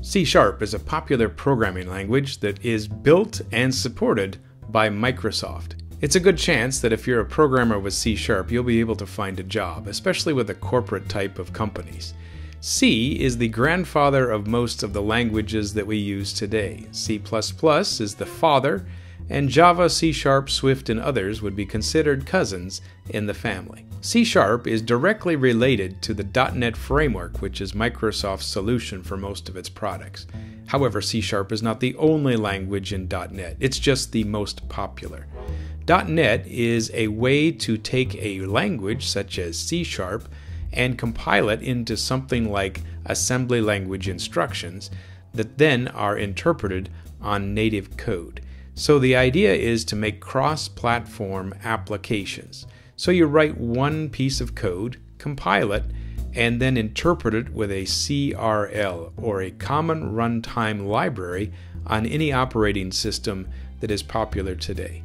C Sharp is a popular programming language that is built and supported by Microsoft. It's a good chance that if you're a programmer with C Sharp, you'll be able to find a job, especially with a corporate type of companies. C is the grandfather of most of the languages that we use today. C is the father, and Java, C Sharp, Swift, and others would be considered cousins in the family. C Sharp is directly related to the .NET framework, which is Microsoft's solution for most of its products. However, C Sharp is not the only language in .NET, it's just the most popular. .NET is a way to take a language such as C Sharp and compile it into something like assembly language instructions that then are interpreted on native code. So the idea is to make cross-platform applications. So you write one piece of code, compile it, and then interpret it with a CRL or a common runtime library on any operating system that is popular today.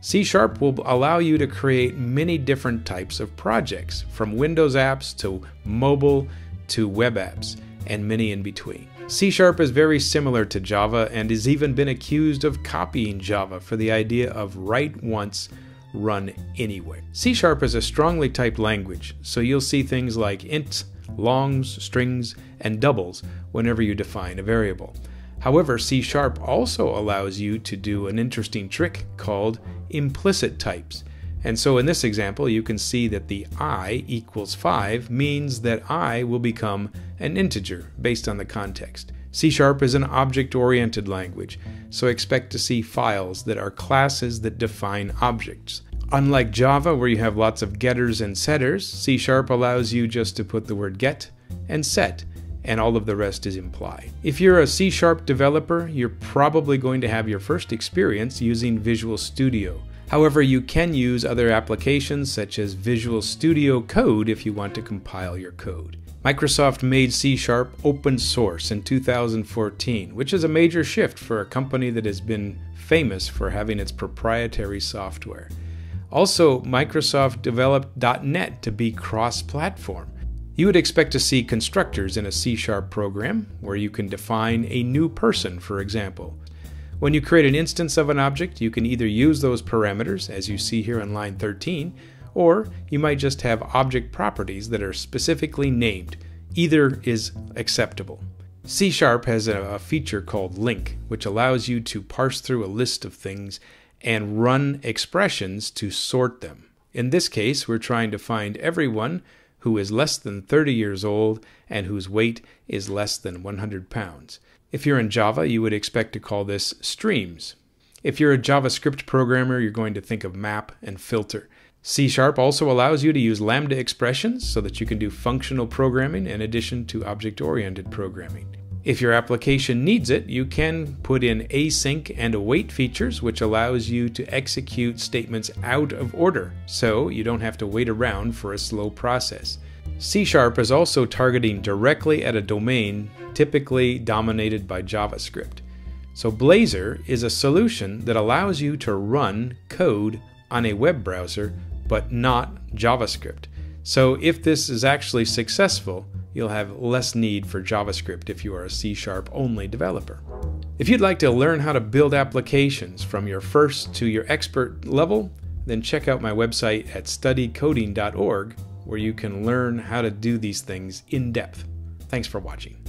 C Sharp will allow you to create many different types of projects, from Windows apps to mobile to web apps, and many in between. C Sharp is very similar to Java and has even been accused of copying Java for the idea of write once, run anywhere. C Sharp is a strongly typed language, so you'll see things like ints, longs, strings, and doubles whenever you define a variable. However, C Sharp also allows you to do an interesting trick called implicit types. And so in this example, you can see that the i equals 5 means that i will become an integer based on the context. C Sharp is an object-oriented language, so expect to see files that are classes that define objects. Unlike Java, where you have lots of getters and setters, C Sharp allows you just to put the word get and set, and all of the rest is implied. If you're a C Sharp developer, you're probably going to have your first experience using Visual Studio. However, you can use other applications such as Visual Studio Code if you want to compile your code. Microsoft made C Sharp open source in 2014, which is a major shift for a company that has been famous for having its proprietary software. Also, Microsoft developed .NET to be cross-platform. You would expect to see constructors in a C-sharp program, where you can define a new person, for example. When you create an instance of an object, you can either use those parameters, as you see here on line 13, or you might just have object properties that are specifically named. Either is acceptable. C Sharp has a, feature called LINQ, which allows you to parse through a list of things and run expressions to sort them. In this case, we're trying to find everyone who is less than 30 years old and whose weight is less than 100 pounds. If you're in Java, you would expect to call this streams. If you're a JavaScript programmer, you're going to think of map and filter. C Sharp also allows you to use Lambda expressions so that you can do functional programming in addition to object oriented programming. If your application needs it, you can put in async and await features, which allows you to execute statements out of order, so you don't have to wait around for a slow process. C Sharp is also targeting directly at a domain typically dominated by JavaScript. So Blazor is a solution that allows you to run code on a web browser, but not JavaScript. So if this is actually successful, you'll have less need for JavaScript if you are a C Sharp only developer. If you'd like to learn how to build applications from your first to your expert level, then check out my website at studycoding.org where you can learn how to do these things in depth. Thanks for watching.